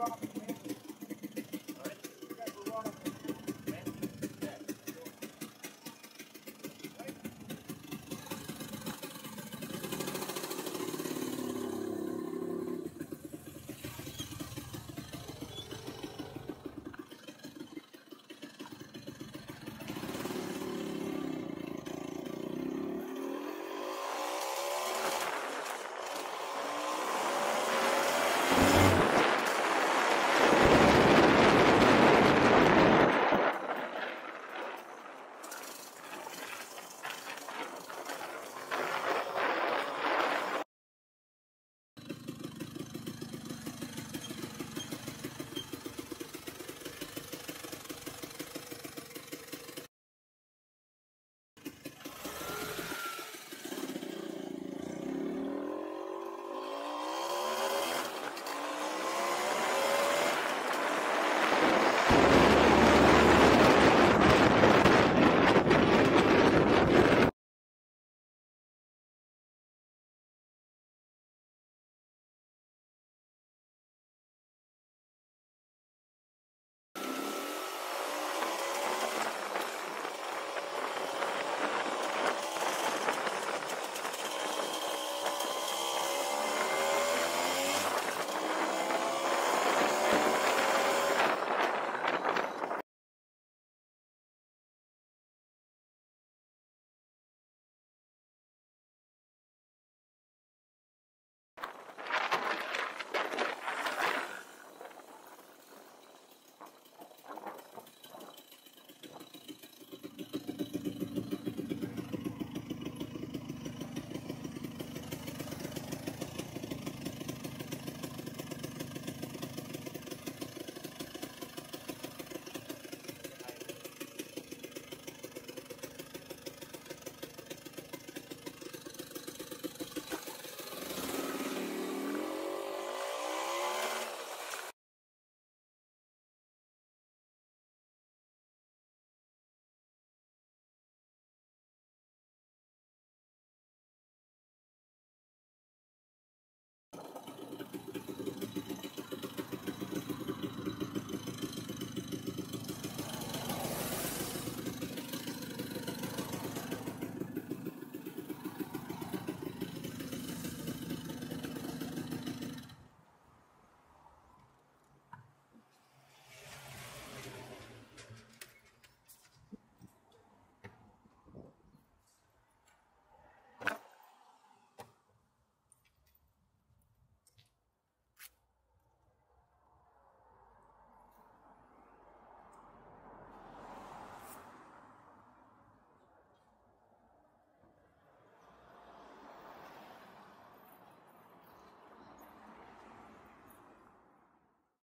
wrong.